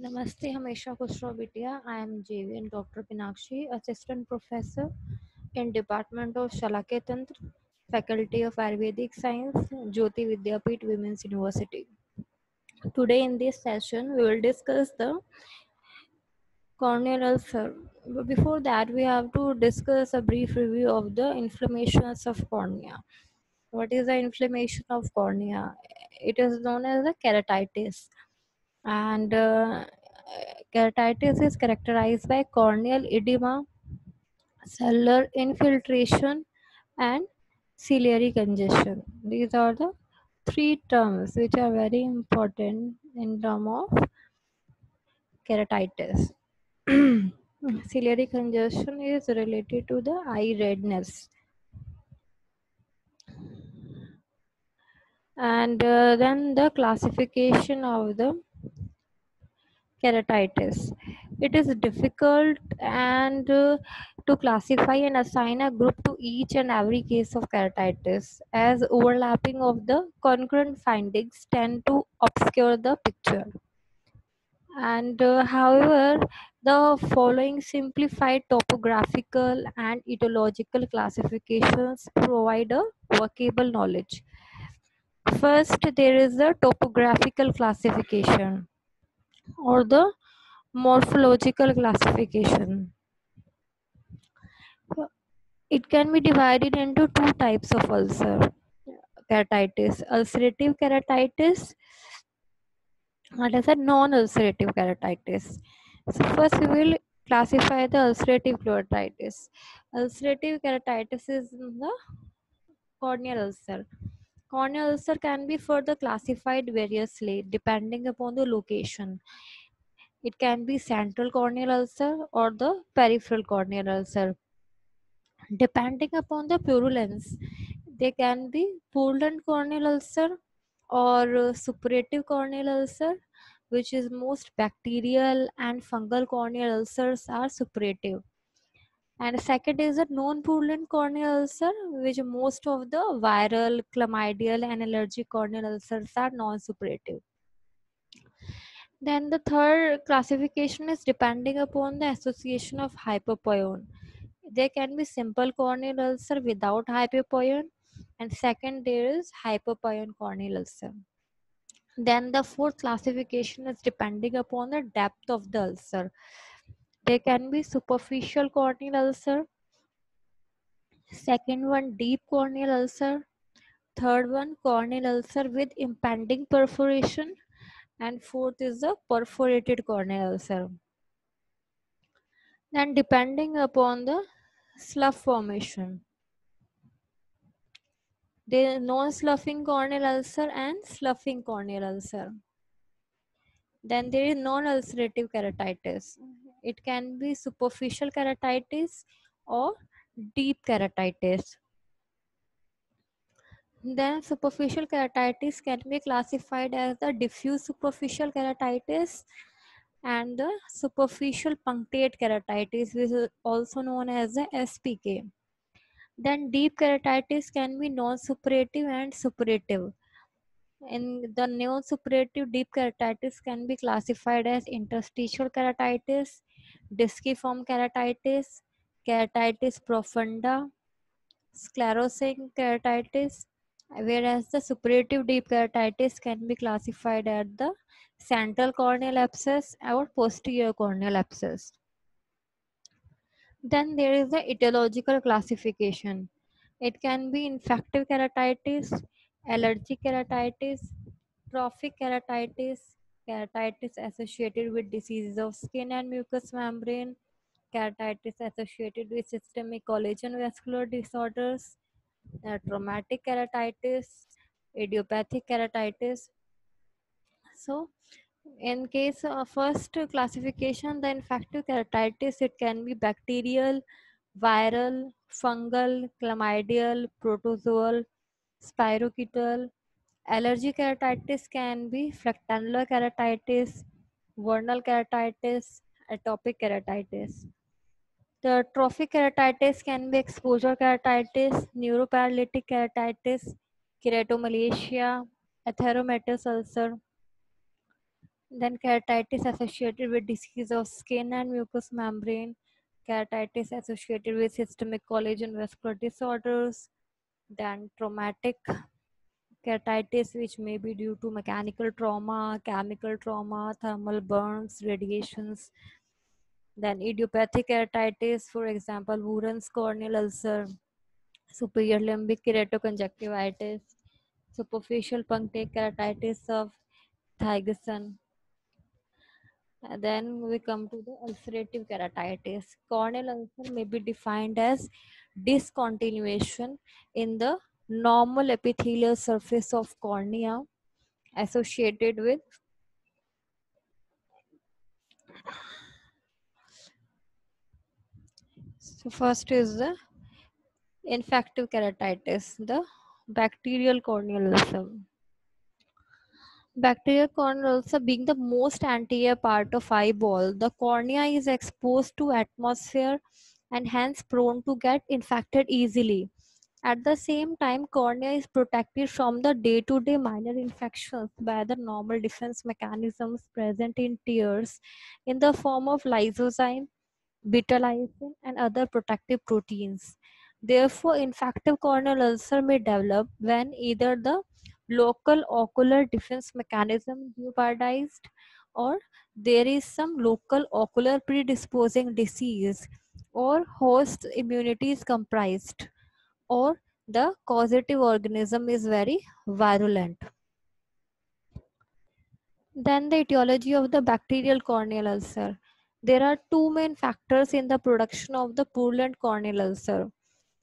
Namaste, Hamesha Khusro Bitia. I am JVN Dr. Meenakshi, Assistant Professor in Department of Shalakya Tantra, Faculty of Ayurvedic Science, Jayoti Vidyapeeth Women's University. Today in this session, we will discuss the corneal ulcer. But before that, we have to discuss a brief review of the inflammations of cornea. What is the inflammation of cornea? It is known as the keratitis and uh, keratitis is characterized by corneal edema, cellular infiltration, and ciliary congestion. These are the three terms which are very important in term of keratitis. ciliary congestion is related to the eye redness. And uh, then the classification of the keratitis. It is difficult and uh, to classify and assign a group to each and every case of keratitis as overlapping of the concurrent findings tend to obscure the picture. And uh, however, the following simplified topographical and etiological classifications provide a workable knowledge. First, there is the topographical classification or the morphological classification. It can be divided into two types of ulcer keratitis ulcerative keratitis and as a non-ulcerative keratitis. So first we will classify the ulcerative keratitis. Ulcerative keratitis is the corneal ulcer. Corneal ulcer can be further classified variously depending upon the location. It can be central corneal ulcer or the peripheral corneal ulcer. Depending upon the purulence, they can be purulent corneal ulcer or uh, suppurative corneal ulcer, which is most bacterial and fungal corneal ulcers are suppurative. And second is a non-purulent corneal ulcer, which most of the viral, chlamydial, and allergic corneal ulcers are non-suppurative. Then the third classification is depending upon the association of hypopyon. There can be simple corneal ulcer without hypopyon, and second there is hypopyon corneal ulcer. Then the fourth classification is depending upon the depth of the ulcer. There can be superficial corneal ulcer, second one deep corneal ulcer, third one corneal ulcer with impending perforation, and fourth is the perforated corneal ulcer. Then depending upon the slough formation, there is non-sloughing corneal ulcer and sloughing corneal ulcer. Then there is non-ulcerative keratitis. It can be superficial keratitis or deep keratitis. Then superficial keratitis can be classified as the diffuse superficial keratitis and the superficial punctate keratitis which is also known as the SPK. Then deep keratitis can be non-suppurative and suppurative. In the non-suppurative deep keratitis can be classified as interstitial keratitis, disciform keratitis, keratitis profunda, sclerosing keratitis, whereas the suppurative deep keratitis can be classified as the central corneal abscess or posterior corneal abscess. Then there is the etiological classification. It can be infective keratitis, allergic keratitis, trophic keratitis, keratitis associated with diseases of skin and mucous membrane, keratitis associated with systemic collagen vascular disorders, uh, traumatic keratitis, idiopathic keratitis. So, in case of first classification, the infective keratitis, it can be bacterial, viral, fungal, chlamydial, protozoal, spirochetal. Allergic keratitis can be phlyctenular keratitis, vernal keratitis, atopic keratitis. The trophic keratitis can be exposure keratitis, neuroparalytic keratitis, keratomalacia, atheromatous ulcer. Then keratitis associated with disease of skin and mucous membrane. Keratitis associated with systemic collagen vascular disorders. Then traumatic keratitis, which may be due to mechanical trauma, chemical trauma, thermal burns, radiations. Then idiopathic keratitis, for example, Mooren's corneal ulcer, superior limbic keratoconjunctivitis, superficial punctate keratitis of Thygeson. And then we come to the ulcerative keratitis. Corneal ulcer may be defined as discontinuation in the normal epithelial surface of cornea associated with so first is the infective keratitis, the bacterial corneal ulcer. Bacterial corneal ulcer being the most anterior part of eyeball, the cornea is exposed to atmosphere and hence prone to get infected easily. At the same time, cornea is protected from the day-to-day minor infections by the normal defense mechanisms present in tears in the form of lysozyme, beta-lysine, and other protective proteins. Therefore, infective corneal ulcer may develop when either the local ocular defense mechanism is jeopardized or there is some local ocular predisposing disease or host immunity is comprised or the causative organism is very virulent. Then the etiology of the bacterial corneal ulcer. There are two main factors in the production of the purulent corneal ulcer.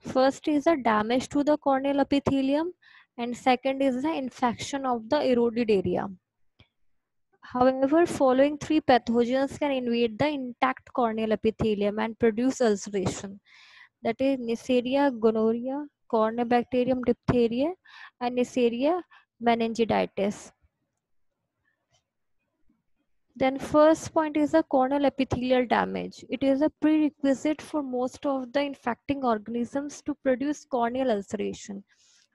First is the damage to the corneal epithelium and second is the infection of the eroded area. However, following three pathogens can invade the intact corneal epithelium and produce ulceration. That is Neisseria gonorrhea, Corynebacterium diphtheria, and Neisseria meningitis. Then first point is the corneal epithelial damage. It is a prerequisite for most of the infecting organisms to produce corneal ulceration.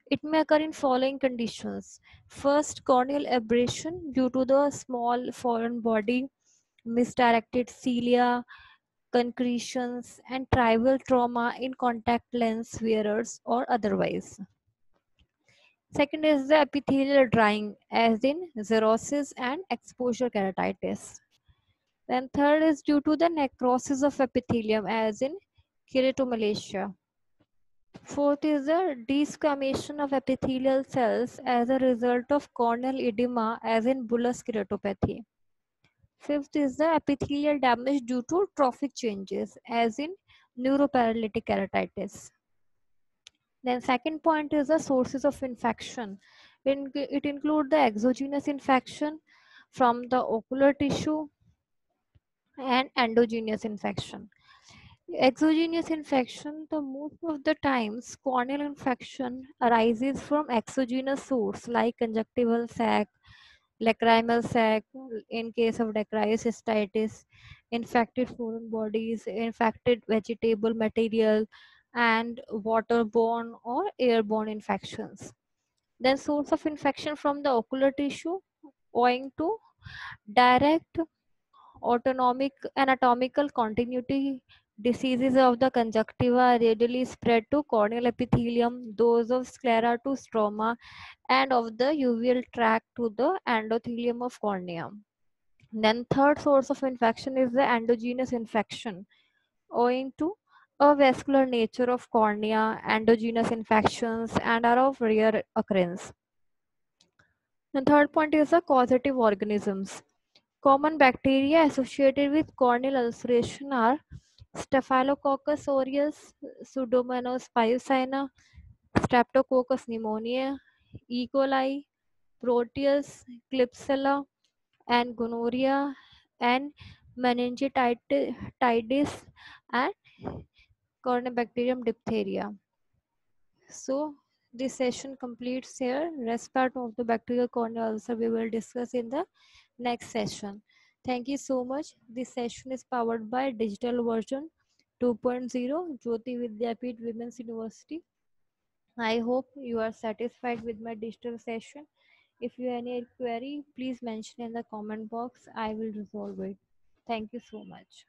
It may occur in following conditions. First, corneal abrasion due to the small foreign body, misdirected cilia, concretions, and trivial trauma in contact lens wearers or otherwise. Second is the epithelial drying, as in xerosis and exposure keratitis. Then third is due to the necrosis of epithelium, as in keratomalacia. Fourth is the desquamation of epithelial cells as a result of corneal edema as in bullous keratopathy. Fifth is the epithelial damage due to trophic changes as in neuroparalytic keratitis. Then second point is the sources of infection. It includes the exogenous infection from the ocular tissue and endogenous infection exogenous infection the most of the times corneal infection arises from exogenous source like conjunctival sac lacrimal sac in case of dacryocystitis, infected foreign bodies infected vegetable material and waterborne or airborne infections. Then source of infection from the ocular tissue owing to direct autonomic anatomical continuity Diseases of the conjunctiva readily spread to corneal epithelium, those of sclera to stroma, and of the uveal tract to the endothelium of cornea. Then third source of infection is the endogenous infection. Owing to a vascular nature of cornea, endogenous infections and are of rare occurrence. The third point is the causative organisms. Common bacteria associated with corneal ulceration are Staphylococcus aureus, Pseudomonas pyocyanea, Streptococcus pneumoniae, E. coli, Proteus, Klebsiella, and gonorrhea, and meningitis, and Corynebacterium diphtheria. So this session completes here. Rest part of the bacterial corneal ulcer we will discuss in the next session. Thank you so much. This session is powered by digital version 2.0 Jayoti Vidyapeeth Women's University. I hope you are satisfied with my digital session. If you have any query, please mention in the comment box. I will resolve it. Thank you so much.